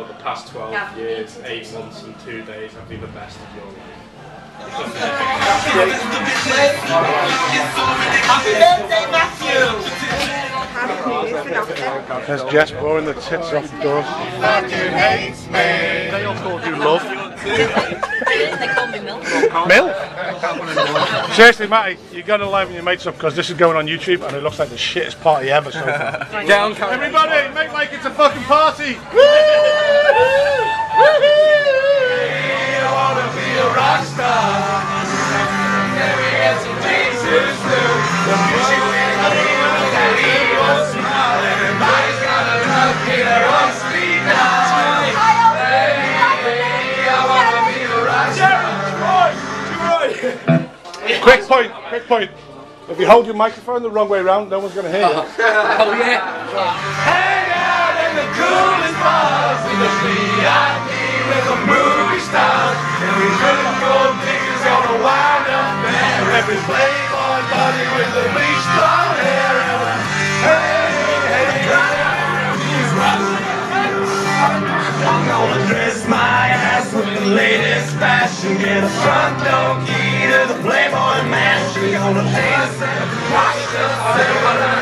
but the past 12 years, 8 months and 2 days have been the best of your life. Happy birthday, Matthew! There's Jess blowing the tits off the doors. They all called you love. They call me Milk. Milk? Seriously, Matty, you're going to liven your mates up because this is going on YouTube and it looks like the shittest party ever so far. Get on camera. Everybody, make like it's a fucking party! Quick point, quick point. If you hold your microphone the wrong way around, no one's going to hear you. Oh yeah. Hang out in the coolest bars in the VIP with the movie stars. And we couldn't go wind up there. Every playboy with the bleached blonde hair. Latest fashion. Get a front door key to the Playboy Mansion. Gonna pay the same price.